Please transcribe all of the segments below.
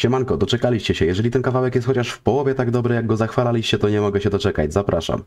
Siemanko, doczekaliście się. Jeżeli ten kawałek jest chociaż w połowie tak dobry, jak go zachwalaliście, to nie mogę się doczekać. Zapraszam.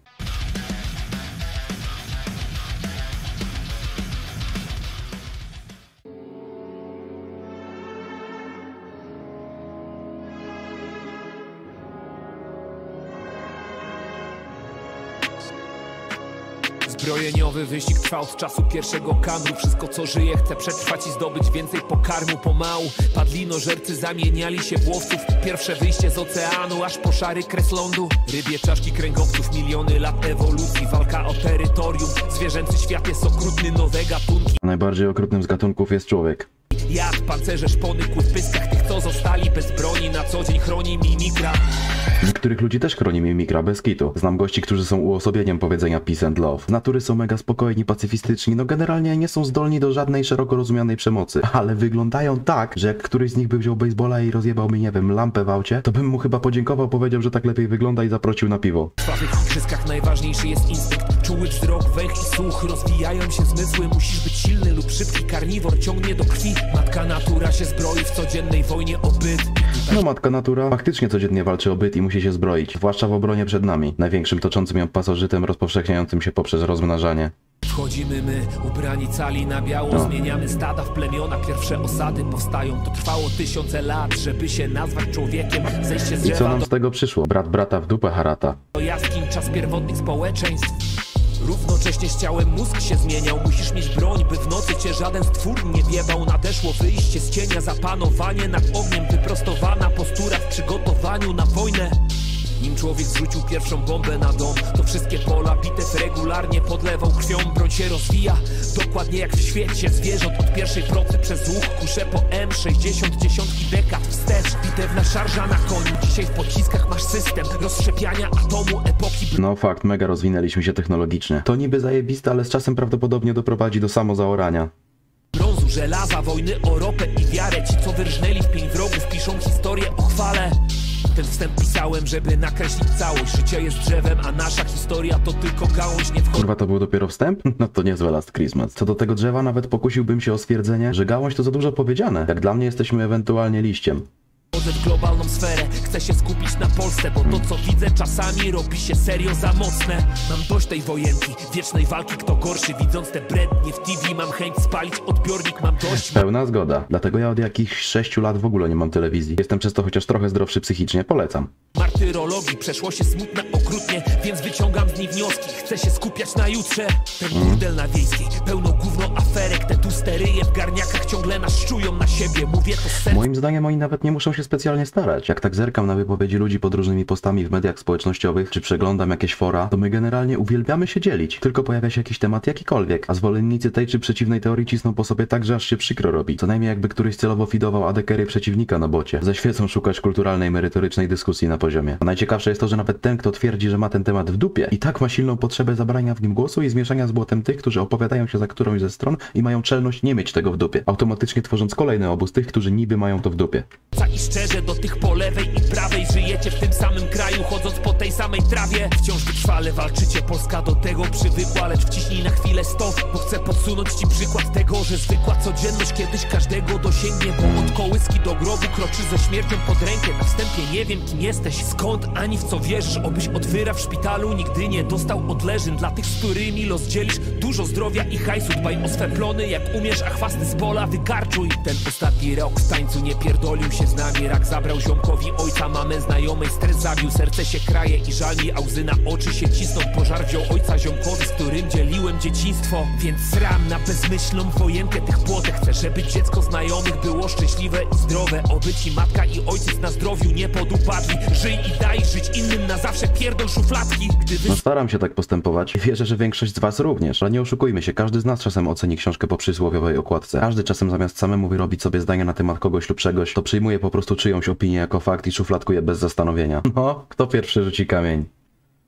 Zbrojeniowy wyścig trwa od czasu pierwszego kadru. Wszystko co żyje chce przetrwać i zdobyć więcej pokarmu. Pomału Padli nożercy zamieniali się w łowców. Pierwsze wyjście z oceanu aż po szary kres lądu. Rybie czaszki kręgowców, miliony lat ewolucji. Walka o terytorium, zwierzęcy świat jest okrutny Nowe gatunki. Najbardziej okrutnym z gatunków jest człowiek. jak pancerze, szpony, kły w pyskach Tych co zostali bez broni. Na co dzień chroni mimikra Niektórych ludzi też chroni mimikra bez kitu. Znam gości, którzy są uosobieniem powiedzenia peace and love. Z natury są mega spokojni, pacyfistyczni, no generalnie nie są zdolni do żadnej szeroko rozumianej przemocy. Ale wyglądają tak, że jak któryś z nich by wziął baseballa i rozjebał mi, nie wiem, lampę w aucie, to bym mu chyba podziękował, powiedział, że tak lepiej wygląda i zaprosił na piwo. W krwawych igrzyskach najważniejszy jest instynkt Czuły wzrok, węch i słuch Rozwijają się zmysły, musisz być silny lub szybki Karniwor ciągnie do krwi Matka natura się zbroi w codziennej wojnie o byt No matka natura faktycznie codziennie walczy o byt i musi się zbroić, zwłaszcza w obronie przed nami, największym toczącym ją pasożytem rozpowszechniającym się poprzez rozmnażanie. Wchodzimy my, ubrani cali na biało No. Zmieniamy stada w plemiona Pierwsze osady powstają To trwało tysiące lat, żeby się nazwać człowiekiem Zejście z I co nam z tego przyszło? Brat brata w dupę harata. do jaskiń Czas pierwotnych społeczeństw Równocześnie z ciałem mózg się zmieniał. Musisz mieć broń, by w nocy cię żaden stwór nie wiebał Nadeszło wyjście z cienia, zapanowanie nad ogniem. Wyprostowana postura w przygotowaniu na wojnę. Nim człowiek zrzucił pierwszą bombę na dom To wszystkie pola bitew regularnie podlewał krwią. Broń się rozwija, dokładnie jak w świecie zwierząt. Od pierwszej procy przez łuk kuszę po M60 Dziesiątki dekad wstecz, bitewna szarża na koniu Dzisiaj w pociskach masz system rozszczepiania atomu epoki No fakt, mega rozwinęliśmy się technologicznie. To niby zajebiste, ale z czasem prawdopodobnie doprowadzi do samozaorania. brązu, żelaza, wojny o ropę i wiarę Ci co wyrżnęli w pień wrogów piszą historię o chwale ten wstęp pisałem, żeby nakreślić całość Życie jest drzewem, a nasza historia to tylko gałąź Nie wchodzi Kurwa, to był dopiero wstęp? No to niezłe Last Christmas. Co do tego drzewa, nawet pokusiłbym się o stwierdzenie, że gałąź to za dużo powiedziane. Jak dla mnie jesteśmy ewentualnie liściem. W globalną sferę, chcę się skupić na Polsce Bo to co widzę czasami robi się serio za mocne Mam dość tej wojenki, wiecznej walki kto gorszy Widząc te brednie w TV mam chęć spalić odbiornik Mam dość Pełna zgoda. Dlatego ja od jakichś 6 lat w ogóle nie mam telewizji. Jestem przez to chociaż trochę zdrowszy psychicznie, polecam. martyrologii Przeszło się smutne okrutnie, więc wyciągam z nich wnioski Chcę się skupiać na jutrze Ten burdel na wiejskiej, pełno gówno aferek Te tusteryje w garniakach ciągle nas czują na siebie Mówię to z serca Moim zdaniem oni nawet nie muszą się specjalnie starać. Jak tak zerkam na wypowiedzi ludzi pod różnymi postami w mediach społecznościowych, czy przeglądam jakieś fora, to my generalnie uwielbiamy się dzielić. Tylko pojawia się jakiś temat jakikolwiek, a zwolennicy tej czy przeciwnej teorii cisną po sobie tak, że aż się przykro robi. Co najmniej jakby któryś celowo fidował adekery przeciwnika na bocie. Ze świecą szukać kulturalnej, merytorycznej dyskusji na poziomie. A najciekawsze jest to, że nawet ten, kto twierdzi, że ma ten temat w dupie, i tak ma silną potrzebę zabrania w nim głosu i zmieszania z błotem tych, którzy opowiadają się za którąś ze stron i mają czelność nie mieć tego w dupie. Automatycznie tworząc kolejny obóz tych, którzy niby mają to w dupie. szczerze do tych po lewej i prawej Żyjecie w tym samym kraju, chodząc po tej samej trawie. Wciąż wytrwale walczycie, Polska do tego przywykła. Lecz wciśnij na chwilę stop, bo chcę podsunąć ci przykład tego Że zwykła codzienność kiedyś każdego dosięgnie. Bo od kołyski do grobu kroczy ze śmiercią pod rękę. Na wstępie nie wiem kim jesteś, skąd ani w co wierzysz. Obyś od wyra w szpitalu nigdy nie dostał odleżyn. Dla tych, z którymi los dzielisz dużo zdrowia i hajsu. Dbaj o swe plony jak umiesz, a chwasty z pola wykarczuj. Ten ostatni rok w tańcu nie pierdolił się z nami. Rak zabrał ziomkowi ojca, mamę znajomej Stres zabił, serce się kraje i żal mi A łzy na oczy się cisną. Pożar wziął ojca ziomkowi, z którym dzieliłem dzieciństwo. Więc sram na bezmyślną wojenkę tych płotek Chcę, żeby dziecko znajomych było szczęśliwe i zdrowe. Oby ci matka i ojciec na zdrowiu nie podupadli. Żyj i daj żyć innym na zawsze pierdol szufladki. Gdy No staram się tak postępować. I wierzę, że większość z was również. Ale nie oszukujmy się, każdy z nas czasem oceni książkę po przysłowiowej okładce. Każdy czasem zamiast samemu wyrobić sobie zdania na temat kogoś lub czegoś, to przyjmuje po prostu czyjąś opinię jako fakt i szufladkuje bez zastanowienia. No, kto pierwszy rzuci kamień?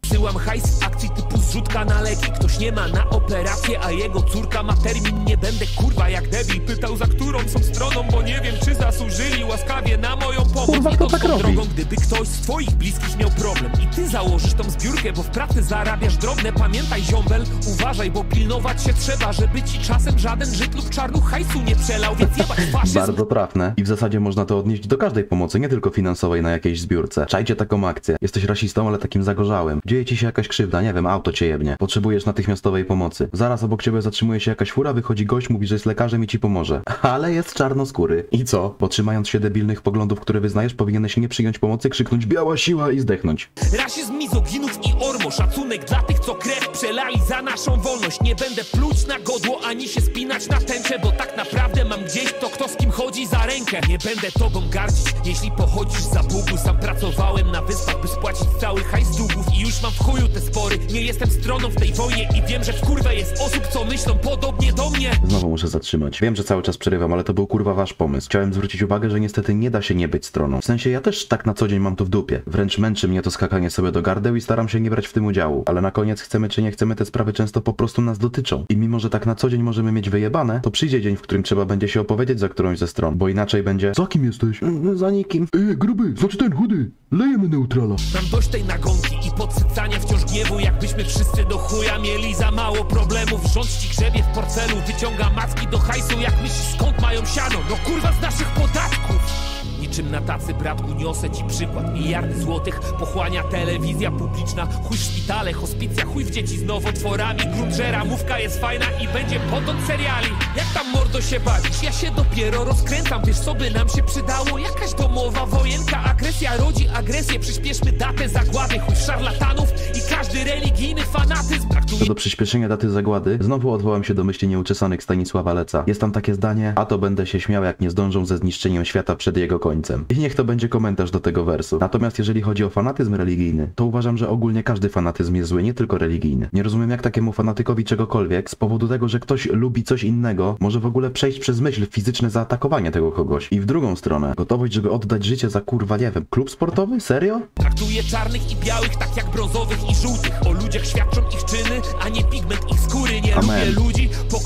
Wysyłam hajs akcji typu zrzutka na leki Ktoś nie ma na operację, a jego córka ma termin Nie będę kurwa jak debil pytał za którą są stroną Bo nie wiem czy zasłużyli łaskawie na moją pomoc kurwa, kto tak robi? drogą, gdyby ktoś z twoich bliskich miał problem i ty założysz tą zbiórkę, bo w pracy zarabiasz drobne, pamiętaj ziombel, uważaj, bo pilnować się trzeba, żeby ci czasem żaden Żyd lub czarnuch hajsu nie przelał, więc jebać faszyzm. Bardzo trafne. I w zasadzie można to odnieść do każdej pomocy, nie tylko finansowej na jakiejś zbiórce. Czajcie taką akcję. Jesteś rasistą, ale takim zagorzałym. Dzieje ci się jakaś krzywda, nie wiem, auto cię jebnie. Potrzebujesz natychmiastowej pomocy. Zaraz obok ciebie zatrzymuje się jakaś fura, wychodzi gość, mówi, że jest lekarzem i ci pomoże. Ale jest czarnoskóry. I co? Potrzymając się debilnych poglądów, które wyznajesz, powinieneś nie przyjąć pomocy, krzyknąć biała siła i zdechnąć. Rasizm, mizoginów i ormo Szacunek dla tych, co krew przelali za naszą wolność Nie będę pluć na godło, ani się spinać na tęczę Bo tak naprawdę mam gdzieś to, kto z kim chodzi za rękę Nie będę tobą gardzić, jeśli pochodzisz za Bugu Sam pracowałem na wyspach, by spłacić cały hajs długów I już mam w chuju te spory Nie jestem stroną w tej wojnie I wiem, że w kurwę jest osób, co myślą podobnie do mnie Znowu muszę zatrzymać. Wiem, że cały czas przerywam, ale to był kurwa wasz pomysł. Chciałem zwrócić uwagę, że niestety nie da się nie być stroną. W sensie ja też tak na co dzień mam to w dupie. Wręcz męczy mnie to skakanie sobie do gardeł i staram się nie brać w tym udziału. Ale na koniec chcemy czy nie chcemy, te sprawy często po prostu nas dotyczą. I mimo, że tak na co dzień możemy mieć wyjebane, to przyjdzie dzień, w którym trzeba będzie się opowiedzieć za którąś ze stron. Bo inaczej będzie... Za kim jesteś? "Mm, Za nikim. Ej, gruby, znaczy ten chudy. Lejemy neutrala. Mam dość tej nagonki i podsycania wciąż gniewu Jakbyśmy wszyscy do chuja mieli za mało problemów. Rząd ci grzebie w portfelu, wyciąga macki do hajsu. Jak myślisz skąd mają siano? No kurwa z naszych podatków. Niczym na tacy bratku niosę ci przykład. Miliardy złotych pochłania telewizja publiczna. Chuj w szpitale, hospicja, chuj w dzieci z nowotworami. Grunt, że ramówka jest fajna i będzie potem seriali. Jak tam mordo się bawisz? Ja się dopiero rozkręcam. Wiesz co by nam się przydało? Jakaś domowa wojenka. Agresja rodzi agresję. Przyspieszmy datę zagłady. Chuj w szarlatanów i każdy religijny fanatyzm Co do przyspieszenia daty zagłady, znowu odwołam się do myśli nieuczesanych Stanisława Leca. Jest tam takie zdanie, a to będę się śmiał, jak nie zdążą ze zniszczeniem świata przed jego końcem. I niech to będzie komentarz do tego wersu. Natomiast jeżeli chodzi o fanatyzm religijny, to uważam, że ogólnie każdy fanatyzm jest zły, nie tylko religijny. Nie rozumiem, jak takiemu fanatykowi czegokolwiek, z powodu tego, że ktoś lubi coś innego, może w ogóle przejść przez myśl fizyczne zaatakowanie tego kogoś. I w drugą stronę, gotowość, żeby oddać życie za kurwa, nie wiem, klub sportowy? Serio? Traktuje czarnych i białych tak jak brązowych i żółtych O ludziach świadczą ich czyny, a nie pigment ich skóry Nie Amen. lubię ludzi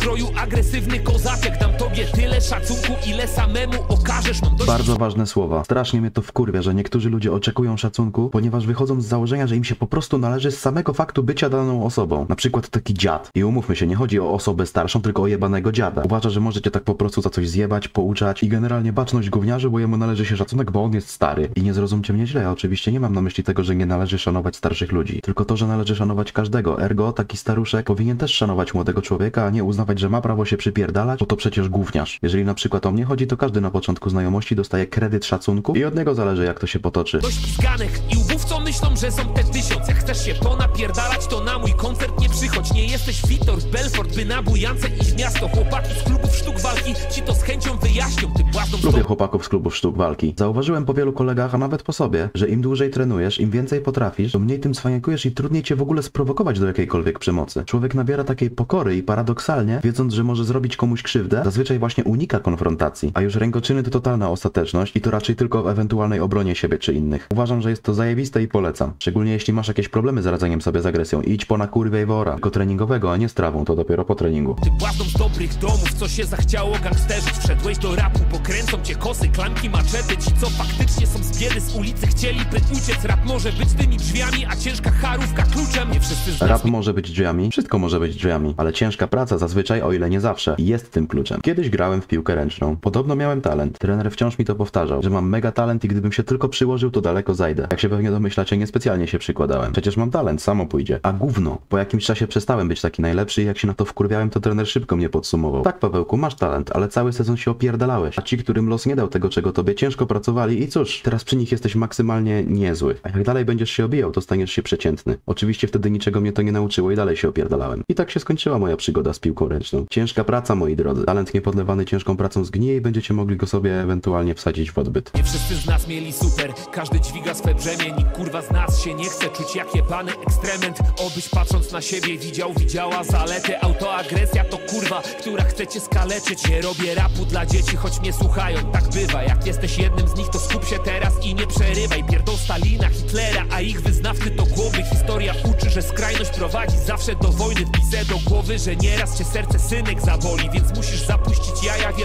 pokroju agresywny kozaczek Dam tobie tyle szacunku, ile samemu okażesz Mam dość Bardzo ważne słowa. Strasznie mnie to wkurwia, że niektórzy ludzie oczekują szacunku, ponieważ wychodzą z założenia, że im się po prostu należy z samego faktu bycia daną osobą. Na przykład taki dziad. I umówmy się, nie chodzi o osobę starszą, tylko o jebanego dziada. Uważa, że możecie tak po prostu za coś zjebać, pouczać i generalnie baczność gówniarzy, bo jemu należy się szacunek, bo on jest stary. I nie zrozumcie mnie źle, ja oczywiście nie mam na myśli tego, że nie należy szanować starszych ludzi, tylko to, że należy szanować każdego. Ergo, taki staruszek powinien też szanować młodego człowieka, a nie uznawać, że ma prawo się przypierdalać, bo to przecież gówniarz. Jeżeli na przykład o mnie chodzi, to każdy na początku znajomości dostaje kredyt szacunku i od niego zależy, jak to się potoczy. dość co myślą, że są te tysiąc Jak chcesz się ponapierdalać, to na mój koncert nie przychodź Nie jesteś Witold Belfort, by na bujance iść w miasto Chłopaki z klubów sztuk walki ci to z chęcią wyjaśnią Tym błaznom Lubię chłopaków z klubów sztuk walki. Zauważyłem po wielu kolegach, a nawet po sobie, że im dłużej trenujesz, im więcej potrafisz, to mniej tym cwaniakujesz i trudniej cię w ogóle sprowokować do jakiejkolwiek przemocy. Człowiek nabiera takiej pokory i paradoksalnie, wiedząc, że może zrobić komuś krzywdę, zazwyczaj właśnie unika konfrontacji. A już rękoczyny to totalna ostateczność i to raczej tylko w ewentualnej obronie siebie czy innych. Uważam, że jest to zajebiste i polecam. Szczególnie jeśli masz jakieś problemy z radzeniem sobie z agresją. Idź po na kurwie i wora. Tylko treningowego, a nie z trawą, to dopiero po treningu. Błaznom z dobrych domów, co się zachciało gangsterzyć Wszedłeś do rapu, pokręcą cię kosy, klamki, maczety Ci co faktycznie są z biedy, z ulicy chcieliby uciec Rap może być tymi drzwiami, a ciężka charówka kluczem Nie wszyscy z nas Rap może być drzwiami, wszystko może być drzwiami, ale ciężka praca zazwyczaj, o ile nie zawsze, jest tym kluczem. Kiedyś grałem w piłkę ręczną. Podobno miałem talent. Trener wciąż mi to powtarzał, że mam mega talent i gdybym się tylko przyłożył, to daleko zajdę. Jak się pewnie domyślacie, niespecjalnie się przykładałem. Przecież mam talent, samo pójdzie. A gówno. Po jakimś czasie przestałem być taki najlepszy i jak się na to wkurwiałem, to trener szybko mnie podsumował. Tak, Pawełku, masz talent, ale cały sezon się opierdalałeś. A ci, którym los nie dał tego, czego tobie ciężko pracowali i cóż, teraz przy nich jesteś maksymalnie niezły. A jak dalej będziesz się obijał, to staniesz się przeciętny. Oczywiście wtedy niczego mnie to nie nauczyło i dalej się opierdalałem. I tak się skończyła moja przygoda z piłką ręczną. Ciężka praca, moi drodzy. Talent niepodlewany ciężką pracą zgnije i będziecie mogli go sobie ewentualnie wsadzić w odbyt. Nie wszyscy z nas mieli super, każdy dźwiga swe brzemię Nikt kurwa z nas się nie chce czuć jak jebany ekstrement. Obyś patrząc na siebie widział, widziała zalety. Autoagresja to kurwa, która chce cię skaleczyć. Nie robię rapu dla dzieci, choć mnie słuchają, tak bywa Jak jesteś jednym z nich, to skup się teraz i nie przerywaj. Pierdol Stalina, Hitlera, a ich wyznawcy to głowy. Historia uczy, że skrajność prowadzi zawsze do wojny. Wpisę do głowy, że nieraz cię serce synek zaboli Więc musisz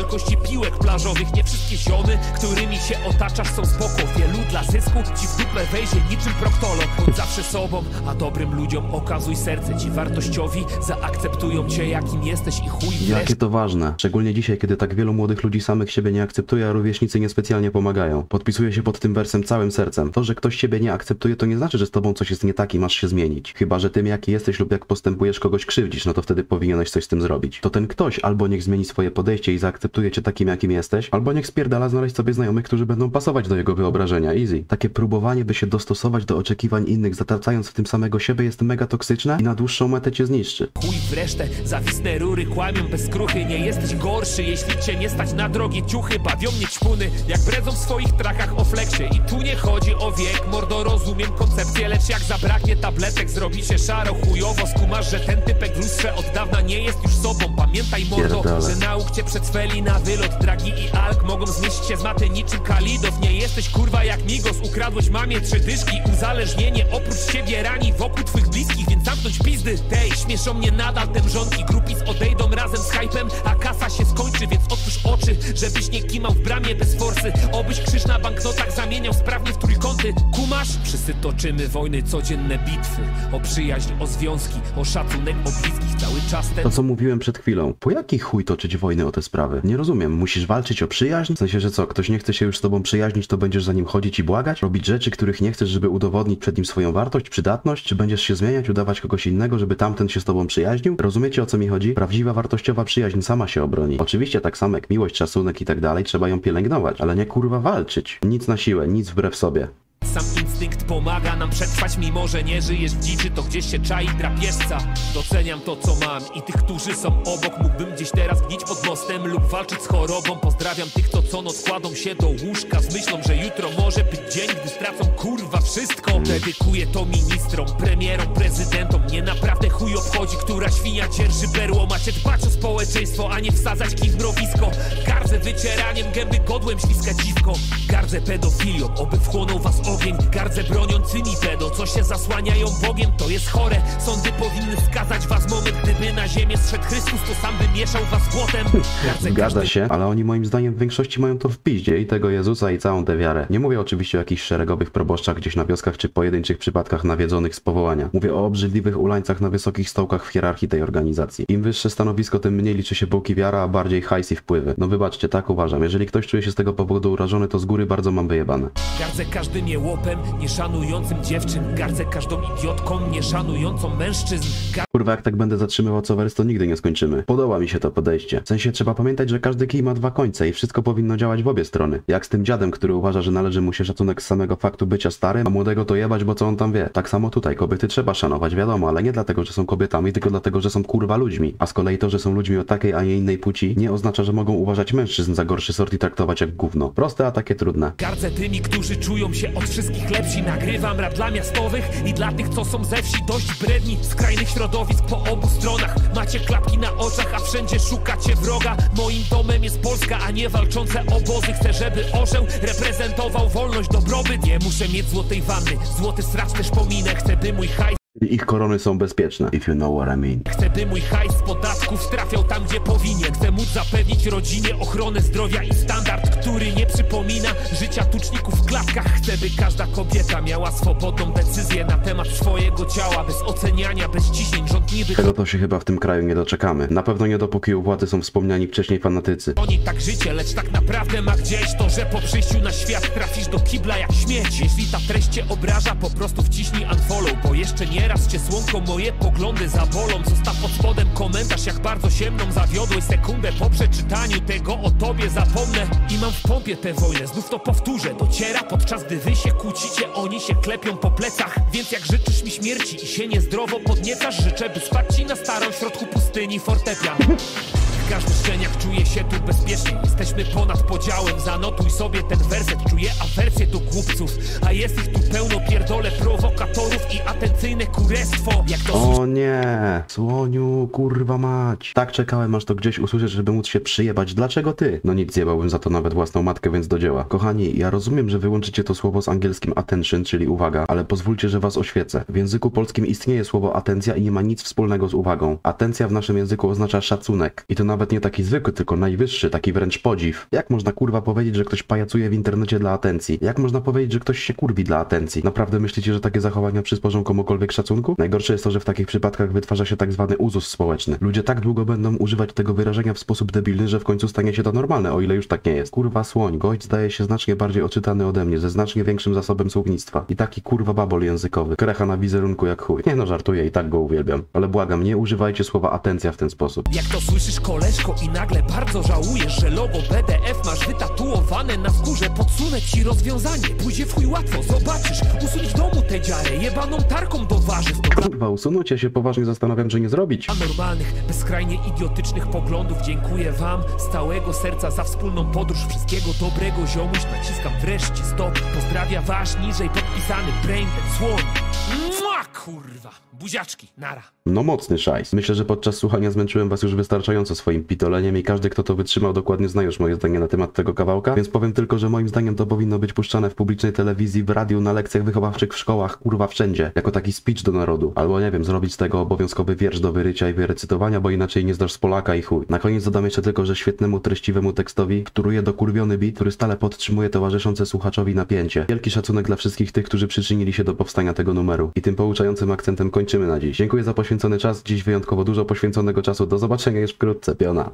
wielkości piłek plażowych Nie wszystkie ziomy, którymi się otaczasz są spoko Wielu dla zysku ci w dupę wejdzie niczym proktolog Bądź zawsze sobą, a dobrym ludziom okazuj serce Ci wartościowi zaakceptują cię jakim jesteś i chuj w Jakie to ważne. Szczególnie dzisiaj, kiedy tak wielu młodych ludzi samych siebie nie akceptuje, a rówieśnicy niespecjalnie pomagają. Podpisuję się pod tym wersem całym sercem. To, że ktoś ciebie nie akceptuje, to nie znaczy, że z tobą coś jest nie tak i masz się zmienić. Chyba, że tym jaki jesteś lub jak postępujesz kogoś krzywdzisz, no to wtedy powinieneś coś z tym zrobić. To ten ktoś albo niech zmieni swoje podejście i zaakceptuje cię takim jakim jesteś, albo niech spierdala znaleźć sobie znajomych, którzy będą pasować do jego wyobrażenia. Easy. Takie próbowanie, by się dostosować do oczekiwań innych, zatracając w tym samego siebie jest mega toksyczne i na dłuższą metę cię zniszczy. Chuj w resztę, zawisne rury kłamią bez skruchy Nie jesteś gorszy, jeśli cię nie stać na drogie ciuchy Bawią mnie ćpuny, jak bredzą w swoich trakach o fleksie I tu nie chodzi o wiek, mordo rozumiem koncepcję Lecz jak zabraknie tabletek, zrobi się szaro chujowo Skumasz, że ten typek w lustrze od dawna nie jest już sobą Pamiętaj mordo, Pierdolę. że nauk cię na wylot Dragi i alk. Mogą zmieścić się z maty niczym kalidow Nie jesteś kurwa jak migos, ukradłeś mamie trzy dyszki. Uzależnienie oprócz ciebie rani wokół twych bliskich. Więc zamknąć pizdy, tej śmieszą mnie nadal te mrzonki Grupis odejdą razem z hypem, a kasa się skończy. Więc otwórz oczy, żebyś nie kimał w bramie bez forsy. Obyś krzyż na banknotach zamieniał sprawnie w trójkąty. Kumasz? Wszyscy toczymy wojny, codzienne bitwy. O przyjaźń, o związki, o szacunek, o bliskich. Cały czas ten To co mówiłem przed chwilą. Po jaki chuj toczyć wojny o te sprawy? Nie rozumiem. Musisz walczyć o przyjaźń? W sensie, że co, ktoś nie chce się już z tobą przyjaźnić, to będziesz za nim chodzić i błagać? Robić rzeczy, których nie chcesz, żeby udowodnić przed nim swoją wartość, przydatność? Czy będziesz się zmieniać, udawać kogoś innego, żeby tamten się z tobą przyjaźnił? Rozumiecie o co mi chodzi? Prawdziwa wartościowa przyjaźń sama się obroni. Oczywiście tak samo jak miłość, szacunek i tak dalej, trzeba ją pielęgnować, ale nie kurwa walczyć. Nic na siłę, nic wbrew sobie. Sam instynkt pomaga nam przetrwać, mimo że nie żyjesz w dziczy, to gdzieś się czai drapieżca. Doceniam to, co mam i tych, którzy są obok. Mógłbym gdzieś teraz gnić pod mostem lub walczyć z chorobą. Pozdrawiam tych, co co noc kładą się do łóżka z myślą, że jutro może być dzień, gdy stracą kurwa wszystko. Dedykuję to ministrom, premierom, prezydentom. Mnie naprawdę chuj obchodzi, która świnia dzierży berło. Macie dbać o społeczeństwo, a nie wsadzać kij w mrowisko. Gardzę wycieraniem gęby godłem śliska dziwko. Gardzę pedofilią, oby wchłonął was ogień. Gardzę broniącymi pedo, co się zasłaniają Bogiem. To jest chore, sądy powinny skazać was moment, gdyby na ziemię zszedł Chrystus, to sam by mieszał was. Gardzę Zgadza się, ale oni moim zdaniem w większości mają to w piździe i tego Jezusa i całą tę wiarę. Nie mówię oczywiście o jakichś szeregowych proboszczach gdzieś na wioskach czy pojedynczych przypadkach nawiedzonych z powołania. Mówię o obrzydliwych ulańcach na wysokich stołkach w hierarchii tej organizacji. Im wyższe stanowisko, tym mniej liczy się bułki wiara, a bardziej hajs i wpływy. No wybaczcie, tak uważam. Jeżeli ktoś czuje się z tego powodu urażony, to z góry bardzo mam wyjebane. Gardzę każdym jełopem, nie szanującym dziewczyn. Gardzę każdą idiotką, nie szanującą mężczyzn. Kurwa, jak tak będę zatrzymywał co wers, to nigdy nie skończymy. Podoba mi się to podejście. W sensie trzeba pamiętać, że każdy kij ma dwa końce i wszystko powinno działać w obie strony. Jak z tym dziadem, który uważa, że należy mu się szacunek z samego faktu bycia starym, a młodego to jebać, bo co on tam wie. Tak samo tutaj, kobiety trzeba szanować, wiadomo, ale nie dlatego, że są kobietami, tylko dlatego, że są kurwa ludźmi. A z kolei to, że są ludźmi o takiej, a nie innej płci, nie oznacza, że mogą uważać mężczyzn za gorszy sort i traktować jak gówno. Proste, a takie trudne. Gardzę tymi, którzy czują się od wszystkich lepsi. Nagrywam rap dla miastowych i dla tych, co są ze wsi. Dość bredni, skrajnych środowisk po obu stronach. Macie klapki na oczach, a wszędzie szukacie wroga. Moim domem jest Polska, a nie walczące obozy. Chcę, żeby orzeł reprezentował wolność, dobrobyt. Nie muszę mieć złotej wanny, złoty stracz też pominę. Chcę, by mój hajs ich korony są bezpieczne. If you know what I mean. Chcę, by mój hajs z podatków trafiał tam, gdzie powinien Chcę móc zapewnić rodzinie ochronę zdrowia i standard Który nie przypomina życia tuczników w klatkach Chcę, by każda kobieta miała swobodną decyzję na temat swojego ciała Bez oceniania, bez ciśnień, rząd niby Tego to się chyba w tym kraju nie doczekamy. Na pewno nie dopóki u władzy są wspomniani wcześniej fanatycy. Oni tak życie, lecz tak naprawdę ma gdzieś to, że po przyjściu na świat trafisz do kibla jak śmieć Jeśli ta treść cię obraża, po prostu wciśnij unfollow Bo jeszcze nieraz cię słonko moje poglądy zabolą. Zostaw pod spodem komentarz, jak bardzo się mną zawiodłeś. Sekundę po przeczytaniu tego o tobie zapomnę. I mam w pompie tę wojnę, znów to powtórzę. Dociera podczas gdy wy się kłócicie, oni się klepią po plecach. Więc jak życzysz mi śmierci i się niezdrowo podniecasz Życzę by spać ci na starą w środku pustyni fortepian każdy szczeniak czuje się tu bezpiecznie Jesteśmy ponad podziałem, zanotuj sobie ten werset Czuję awersję do głupców, a jest ich tu pełno Pierdolę prowokatorów i atencyjne kurestwo Jak to O nie, słoniu, kurwa mać. Tak czekałem, aż to gdzieś usłyszeć, żeby móc się przyjebać. Dlaczego ty? No nic, zjebałbym za to nawet własną matkę, więc do dzieła. Kochani, ja rozumiem, że wyłączycie to słowo z angielskim attention, czyli uwaga, ale pozwólcie, że was oświecę. W języku polskim istnieje słowo atencja i nie ma nic wspólnego z uwagą. Atencja w naszym języku oznacza szacunek. I to nawet nie taki zwykły, tylko najwyższy, taki wręcz podziw. Jak można kurwa powiedzieć, że ktoś pajacuje w internecie dla atencji? Jak można powiedzieć, że ktoś się kurwi dla atencji? Naprawdę myślicie, że takie zachowania przysporzą komukolwiek szacunku? Najgorsze jest to, że w takich przypadkach wytwarza się tak zwany uzus społeczny. Ludzie tak długo będą używać tego wyrażenia w sposób debilny, że w końcu stanie się to normalne, o ile już tak nie jest. Kurwa słoń, gość zdaje się znacznie bardziej oczytany ode mnie, ze znacznie większym zasobem słownictwa. I taki kurwa babol językowy. Krecha na wizerunku jak chuj. Nie no, żartuję i tak go uwielbiam. Ale błagam, nie używajcie słowa atencja w ten sposób. Jak to słyszysz koleżko i nagle bardzo żałujesz, że logo BDF masz wytatuowane na skórze. Podsunę ci rozwiązanie, pójdzie w chuj łatwo, zobaczysz Usuń w domu tę dziarę, jebaną tarką do warzyw. Kurwa, usunąć, ja się poważnie zastanawiam, czy nie zrobić. Anormalnych, bezskrajnie idiotycznych poglądów Dziękuję wam. Z całego serca za wspólną podróż Wszystkiego dobrego. Ziomuś, naciskam wreszcie stop. Pozdrawia wasz niżej podpisany brain ten słoń. Mua, kurwa, buziaczki, nara No mocny szajs. Myślę, że podczas słuchania zmęczyłem was już wystarczająco swoim pitoleniem i każdy, kto to wytrzymał, dokładnie zna już moje zdanie na temat tego kawałka, więc powiem tylko, że moim zdaniem to powinno być puszczane w publicznej telewizji, w radiu, na lekcjach wychowawczych, w szkołach, kurwa wszędzie, jako taki speech do narodu. Albo nie wiem, zrobić z tego obowiązkowy wiersz do wyrycia i wyrecytowania, bo inaczej nie zdasz z Polaka i chuj. Na koniec dodam jeszcze tylko, że świetnemu, treściwemu tekstowi wtóruje dokurwiony beat, który stale podtrzymuje towarzyszące słuchaczowi napięcie. Wielki szacunek dla wszystkich tych, którzy przyczynili się do powstania tego numeru. I tym pouczającym akcentem kończymy na dziś. Dziękuję za poświęcony czas, dziś wyjątkowo dużo poświęconego czasu. Do zobaczenia już wkrótce, piona.